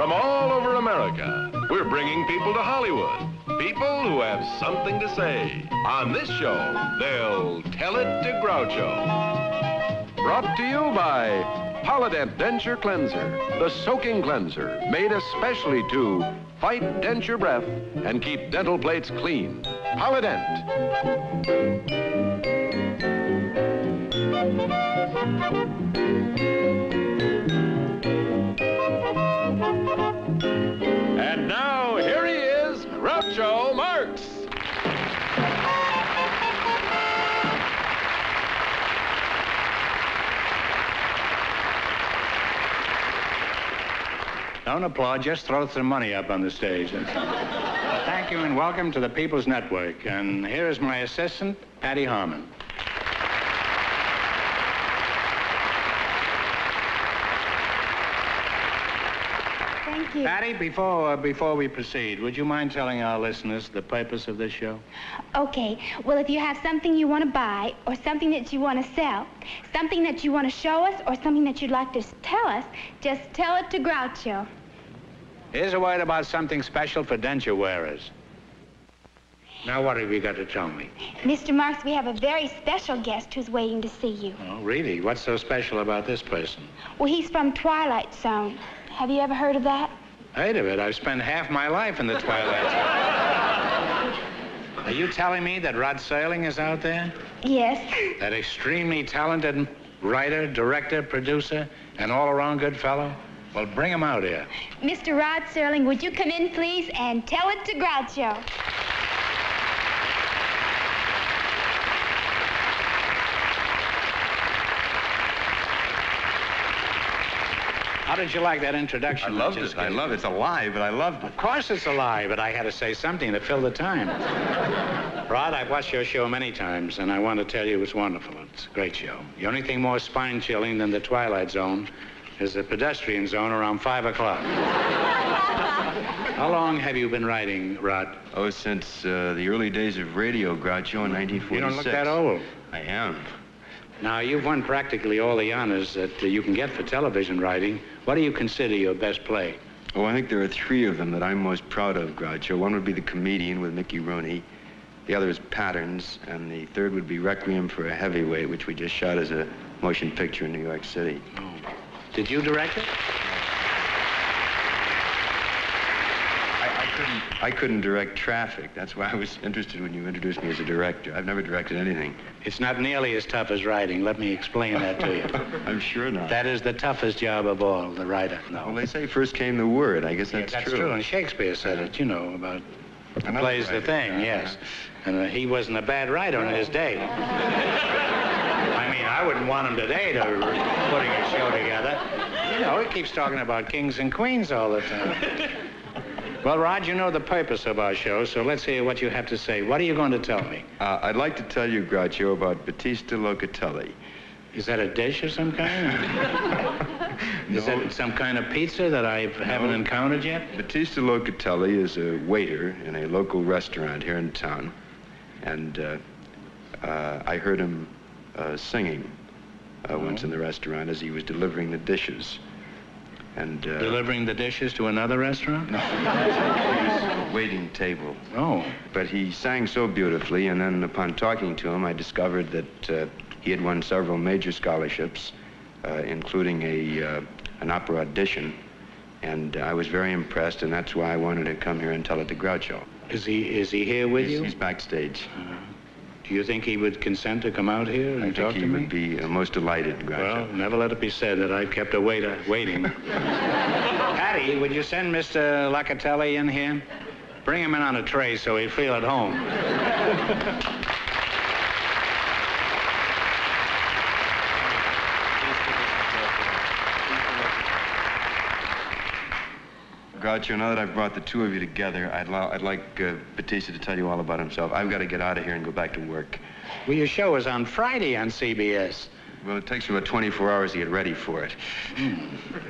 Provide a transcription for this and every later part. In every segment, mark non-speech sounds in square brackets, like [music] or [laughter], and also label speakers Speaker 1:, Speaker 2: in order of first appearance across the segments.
Speaker 1: From all over America, we're bringing people to Hollywood. People who have something to say. On this show, they'll tell it to Groucho.
Speaker 2: Brought to you by Polident Denture Cleanser, the soaking cleanser made especially to fight denture breath and keep dental plates clean. Polident.
Speaker 3: Don't applaud, just throw some money up on the stage. [laughs] Thank you and welcome to the People's Network. And here is my assistant, Patty Harmon.
Speaker 4: Thank you.
Speaker 3: Patty, before, uh, before we proceed, would you mind telling our listeners the purpose of this show?
Speaker 4: Okay, well, if you have something you want to buy, or something that you want to sell, something that you want to show us, or something that you'd like to tell us, just tell it to Groucho.
Speaker 3: Here's a word about something special for denture wearers. Now, what have you got to tell me?
Speaker 4: Mr. Marx, we have a very special guest who's waiting to see you.
Speaker 3: Oh, really? What's so special about this person?
Speaker 4: Well, he's from Twilight Zone. Have you ever heard of that?
Speaker 3: Heard of it. I've spent half my life in the Twilight Zone. Are you telling me that Rod Serling is out there?
Speaker 4: Yes.
Speaker 3: That extremely talented writer, director, producer, and all-around good fellow? Well, bring him out here.
Speaker 4: Mr. Rod Serling, would you come in, please, and tell it to Groucho?
Speaker 3: How did you like that introduction?
Speaker 5: I loved
Speaker 3: just
Speaker 5: it. I love it. It's alive, but I loved it.
Speaker 3: Of course it's alive, but I had to say something to fill the time. [laughs] Rod, I've watched your show many times, and I want to tell you it's wonderful. It's a great show. The only thing more spine-chilling than the Twilight Zone is the pedestrian zone around 5 o'clock. [laughs] How long have you been writing, Rod?
Speaker 5: Oh, since uh, the early days of radio, Groucho, in 1946.
Speaker 3: You don't look that old.
Speaker 5: I am.
Speaker 3: Now, you've won practically all the honors that uh, you can get for television writing. What do you consider your best play?
Speaker 5: Oh, I think there are three of them that I'm most proud of, Groucho. One would be The Comedian with Mickey Rooney. The other is Patterns, and the third would be Requiem for a Heavyweight, which we just shot as a motion picture in New York City.
Speaker 3: Did you direct it?
Speaker 5: I, I couldn't. I couldn't direct traffic. That's why I was interested when you introduced me as a director. I've never directed anything.
Speaker 3: It's not nearly as tough as writing. Let me explain that to you. [laughs]
Speaker 5: I'm sure not.
Speaker 3: That is the toughest job of all, the writer. No.
Speaker 5: well, they say first came the word. I guess
Speaker 3: Yeah,
Speaker 5: that's,
Speaker 3: that's true. And Shakespeare said it, you know, about the
Speaker 5: Another
Speaker 3: play's the thing, yes. And uh, he wasn't a bad writer in his day. [laughs] I wouldn't want him today to putting a show together. You know, he keeps talking about kings and queens all the time. [laughs] Well, Rod, you know the purpose of our show, so let's hear what you have to say. What are you going to tell me?
Speaker 5: Uh, I'd like to tell you, Groucho, about Batista Locatelli.
Speaker 3: Is that a dish of some kind? [laughs] Is
Speaker 5: No.
Speaker 3: that some kind of pizza that I haven't encountered yet?
Speaker 5: Batista Locatelli is a waiter in a local restaurant here in town, and uh, uh, I heard him uh, singing uh, once in the restaurant as he was delivering the dishes. And uh,
Speaker 3: Delivering the dishes to another restaurant?
Speaker 5: No [laughs] waiting table.
Speaker 3: Oh.
Speaker 5: But he sang so beautifully, and then upon talking to him, I discovered that uh, he had won several major scholarships, uh, including a uh, an opera audition, and I was very impressed, and that's why I wanted to come here and tell it to Groucho.
Speaker 3: Is he is he here with
Speaker 5: he's,
Speaker 3: you?
Speaker 5: he's backstage.
Speaker 3: Do you think he would consent to come out here and
Speaker 5: I
Speaker 3: talk
Speaker 5: think he
Speaker 3: to me?
Speaker 5: would be uh, most delighted, Groucho.
Speaker 3: Well, never let it be said that I've kept a waiter waiting. [laughs] Patty, would you send Mr. Locatelli in here? Bring him in on a tray so he'd feel at home. [laughs]
Speaker 5: Groucho, now that I've brought the two of you together, I'd, lo- I'd like uh, Batista to tell you all about himself. I've got to get out of here and go back to work.
Speaker 3: Well, your show is on Friday on CBS.
Speaker 5: Well, it takes about 24 hours to get ready for it.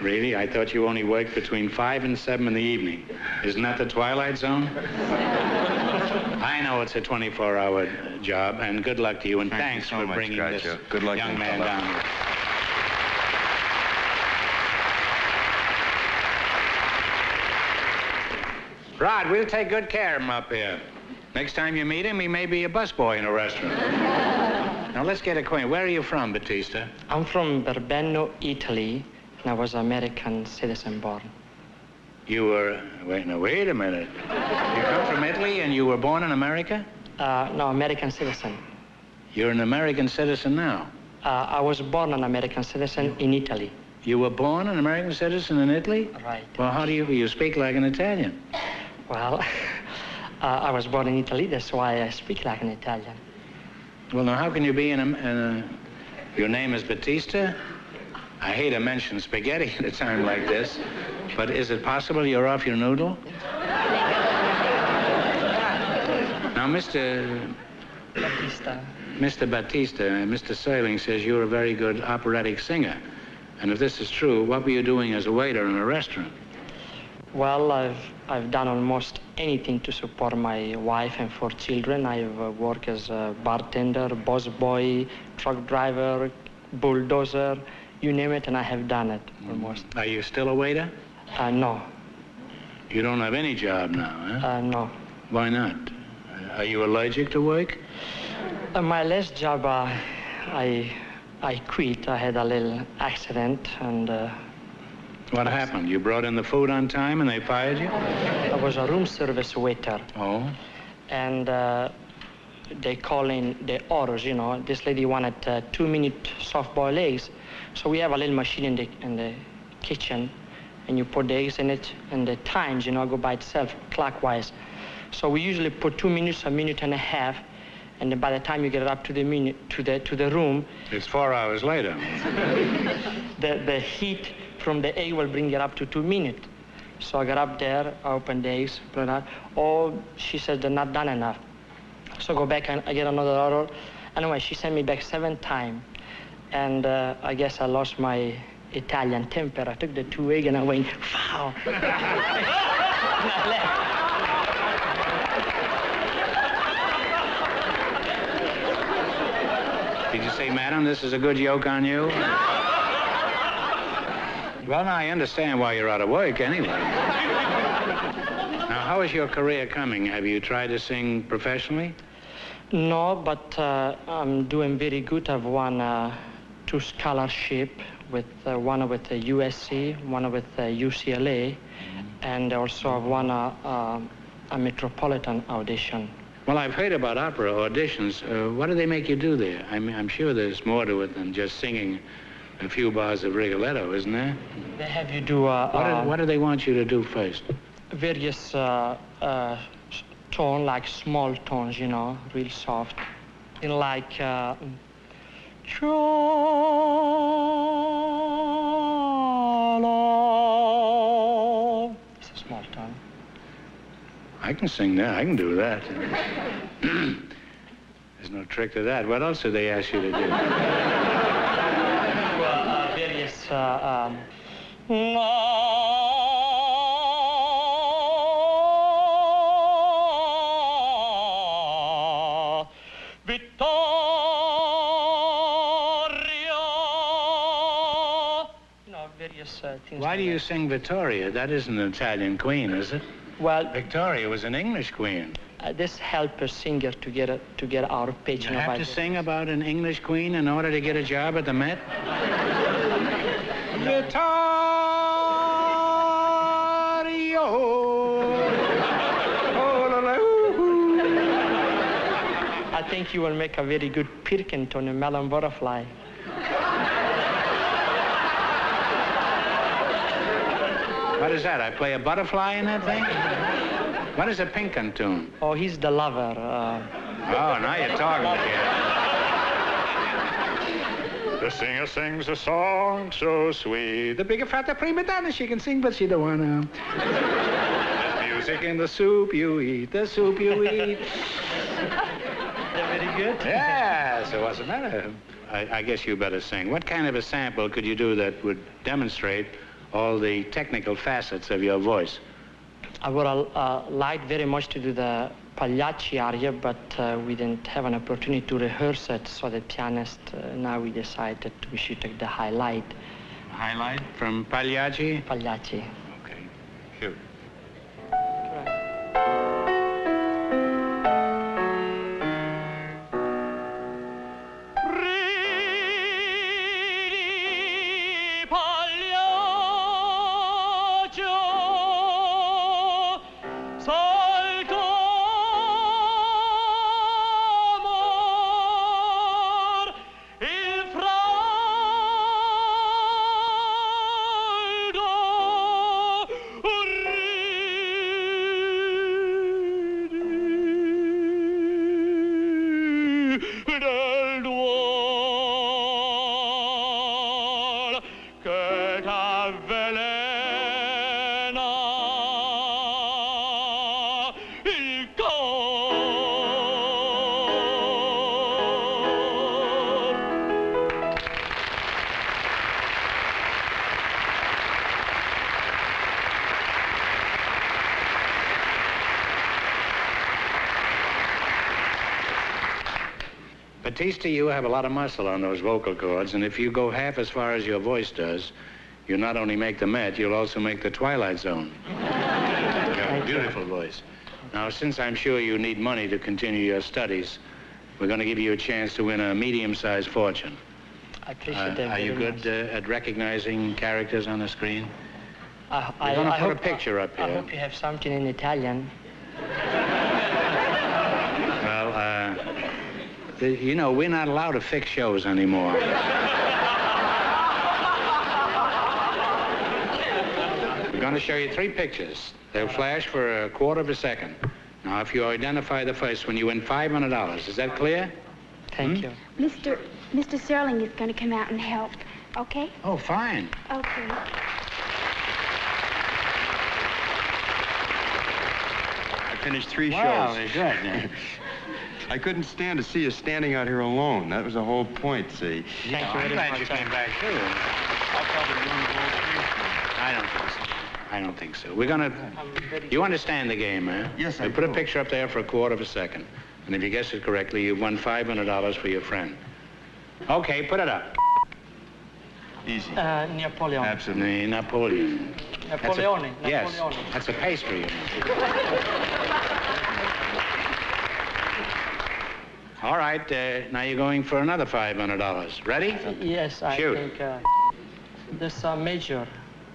Speaker 3: Really? I thought you only worked between 5 and 7 in the evening. Isn't that the Twilight Zone? I know it's a 24-hour job, and good luck to you, and
Speaker 5: Thank you
Speaker 3: thanks
Speaker 5: so
Speaker 3: for
Speaker 5: much,
Speaker 3: bringing
Speaker 5: Groucho.
Speaker 3: this
Speaker 5: Good luck,
Speaker 3: young man down here. Rod, we'll take good care of him up here. Next time you meet him, he may be a busboy in a restaurant. [laughs] now, let's get acquainted. Where are you from, Batista?
Speaker 6: I'm from Berbeno, Italy, and I was an American citizen born.
Speaker 3: You were... Wait, no, wait a minute. You come from Italy and you were born in America?
Speaker 6: Uh, no, American citizen.
Speaker 3: You're an American citizen now.
Speaker 6: Uh, I was born an American citizen in Italy.
Speaker 3: You were born an American citizen in Italy?
Speaker 6: Right.
Speaker 3: Well, how do you... You speak like an Italian.
Speaker 6: Well, [laughs] uh, I was born in Italy, that's why I speak like an Italian.
Speaker 3: Well, now, how can you be in a... In a your name is Batista? I hate to mention spaghetti at a time like this, but is it possible you're off your noodle? now, Mr.
Speaker 6: Batista.
Speaker 3: Mr. Batista, uh, Mr. Sailing says you're a very good operatic singer. And if this is true, what were you doing as a waiter in a restaurant?
Speaker 6: Well, I've, I've done almost anything to support my wife and four children. I've uh, worked as a bartender, boss boy, truck driver, bulldozer, you name it, and I have done it almost.
Speaker 3: Are you still a waiter?
Speaker 6: Uh, no,
Speaker 3: You don't have any job now, huh?
Speaker 6: uh, no.
Speaker 3: Why not? Are you allergic to work?
Speaker 6: Uh, my last job, uh, I, I quit. I had a little accident, and uh,
Speaker 3: What happened? You brought in the food on time and they fired you?
Speaker 6: I was a room service waiter.
Speaker 3: Oh?
Speaker 6: and uh, they call in the orders, you know. This lady wanted uh, two-minute soft-boiled eggs. So we have a little machine in the, in the kitchen, and you put the eggs in it, and the times, you know, go by itself clockwise. So we usually put two minutes, a minute and a half, and then by the time you get it up to the minute, to the, to the room,
Speaker 3: It's four hours later. [laughs]
Speaker 6: the, the heat from the egg will bring it up to two minutes. So I got up there, I opened the eggs, put it out. Oh, she said they're not done enough. So I go back and I get another order. Anyway, she sent me back seven times. And uh, I guess I lost my Italian temper. I took the two egg and I went, wow. [laughs]
Speaker 3: Did you say, madam, this is a good yoke on you? Well, now, I understand why you're out of work anyway. now, how is your career coming? Have you tried to sing professionally?
Speaker 6: No, but uh, I'm doing very good. I've won uh, two scholarship with uh, one with the USC, one with uh, UCLA, and also I've won a, a, a metropolitan audition.
Speaker 3: Well, I've heard about opera auditions. Uh, what do they make you do there? I mean, I'm sure there's more to it than just singing a few bars of Rigoletto, isn't there?
Speaker 6: They have you do uh,
Speaker 3: What,
Speaker 6: uh,
Speaker 3: do, what do they want you to do first?
Speaker 6: various uh, uh, tone, like small tones, you know, real soft, in like. Uh, It's a small tone.
Speaker 3: I can sing that. I can do that. [clears throat] There's no trick to that. What else do they ask you to do?
Speaker 6: Uh, uh, um, Vittoria. You various uh, things.
Speaker 3: Why do you
Speaker 6: that.
Speaker 3: sing Vittoria? That isn't an Italian queen, is it?
Speaker 6: Well,
Speaker 3: Victoria was an English queen.
Speaker 6: uh, this help a singer to get a, to get our page.
Speaker 3: You have to sing about an English queen in order to get a job at the Met?
Speaker 6: Think you will make a very good Pirkington and melon butterfly.
Speaker 3: What is that? I play a butterfly in that thing? What is a Pinkin tune?
Speaker 6: Oh, he's the lover. Uh,
Speaker 3: Oh, now you're talking again. The singer sings a song so sweet. The bigger fat the prima donna, she can sing, but she don't wanna. There's music in the soup you eat, the soup you eat.
Speaker 6: Very good.
Speaker 3: Yeah, so what's the matter? I, I guess you better sing. What kind of a sample could you do that would demonstrate all the technical facets of your voice?
Speaker 6: I would uh, like very much to do the Pagliacci aria, but uh, we didn't have an opportunity to rehearse it, so the pianist, uh, now we decided we should take the highlight,
Speaker 3: Highlight from Pagliacci?
Speaker 6: Pagliacci.
Speaker 3: Batista, you have a lot of muscle on those vocal cords, and if you go half as far as your voice does, you not only make the Met, you'll also make the Twilight Zone. [laughs] you have a beautiful voice. Now, since I'm sure you need money to continue your studies, we're going to give you a chance to win a medium-sized fortune.
Speaker 6: I appreciate
Speaker 3: Uh,
Speaker 6: that
Speaker 3: are you good
Speaker 6: much.
Speaker 3: uh, at recognizing characters on the screen?
Speaker 6: I,
Speaker 3: We're
Speaker 6: I,
Speaker 3: gonna
Speaker 6: I
Speaker 3: put a
Speaker 6: hope,
Speaker 3: picture up here.
Speaker 6: I
Speaker 3: here.
Speaker 6: hope you have something in Italian. [laughs]
Speaker 3: Well, uh, the, you know, we're not allowed to fix shows anymore. We're going to show you three pictures. They'll flash for a quarter of a second. Now, if you identify the first one, you win $500. Is that clear?
Speaker 6: Thank
Speaker 3: Hmm?
Speaker 6: you.
Speaker 4: Mr. Mr. Serling is going to come out and help. Okay?
Speaker 3: Oh, fine.
Speaker 4: Okay.
Speaker 5: I finished three
Speaker 3: Wow,
Speaker 5: shows.
Speaker 3: very good. [laughs]
Speaker 5: I couldn't stand to see you standing out here alone. That was the whole point, see?
Speaker 6: Thank you
Speaker 3: I'm glad you came back, too.
Speaker 5: I'll probably run the whole thing.
Speaker 3: I don't think so. I don't think so. We're going to... You understand the game, huh?
Speaker 5: Yes, I
Speaker 3: We put a picture up there for a quarter of a second. And if you guess it correctly, you've won $500 for your friend. Okay, put it up.
Speaker 5: Easy.
Speaker 6: Uh, Napoleon.
Speaker 5: Absolutely.
Speaker 3: The Napoleon. That's a-
Speaker 6: Napoleone.
Speaker 3: Yes,
Speaker 6: Napoleone.
Speaker 3: that's a pastry. [laughs] you know. All right, uh, now you're going for another $500. Ready?
Speaker 6: Yes, I
Speaker 3: Shoot.
Speaker 6: think uh, this uh, major.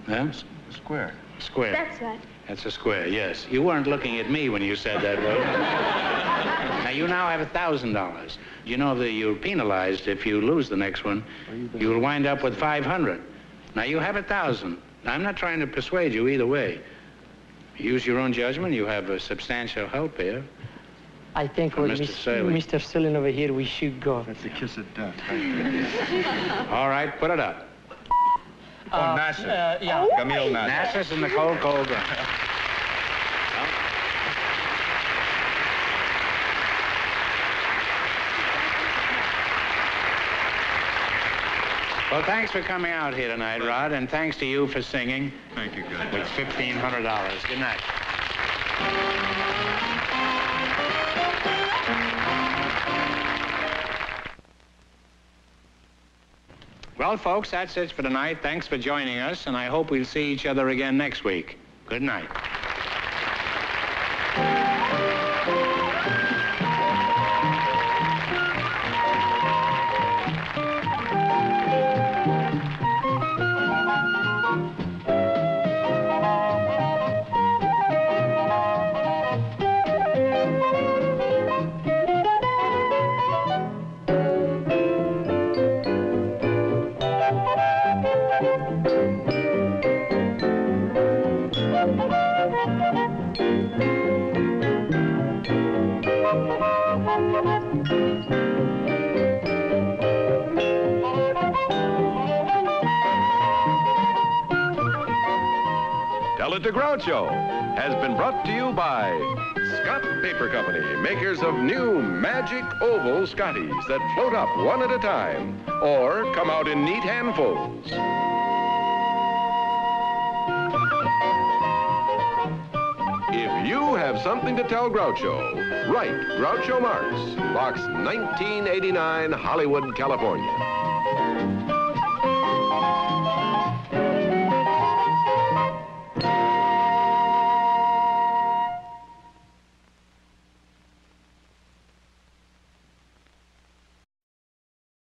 Speaker 3: Huh?
Speaker 5: Square.
Speaker 3: Square.
Speaker 4: That's right.
Speaker 3: That's a square, yes. You weren't looking at me when you said that, were [laughs] now, you now have a $1,000. You know that you're penalized if you lose the next one. You'll wind up with 500. Now, you have a 1,000. I'm not trying to persuade you either way. Use your own judgment. You have a substantial help here.
Speaker 6: I think
Speaker 3: Uh,
Speaker 6: with
Speaker 3: Mr.
Speaker 6: Mis-
Speaker 3: Saling.
Speaker 6: Mr. Sillin over here, we should go.
Speaker 5: That's the kiss of death. right
Speaker 3: All right, put it up.
Speaker 5: there. oh, Nasser.
Speaker 6: Uh, yeah.
Speaker 5: Camille Nasser.
Speaker 3: Nassas and Nicole Colgan. Well, thanks for coming out here tonight, Rod, and thanks to you for singing
Speaker 5: Thank you, good.
Speaker 3: with $1,500. Good night. Well, folks, that's it for tonight. Thanks for joining us, and I hope we'll see each other again next week. Good night.
Speaker 2: Tell It to Groucho has been brought to you by Scott Paper Company, makers of new magic oval Scotties that float up one at a time or come out in neat handfuls. If you have something to tell Groucho, write Groucho Marx, Box 1989, Hollywood, California.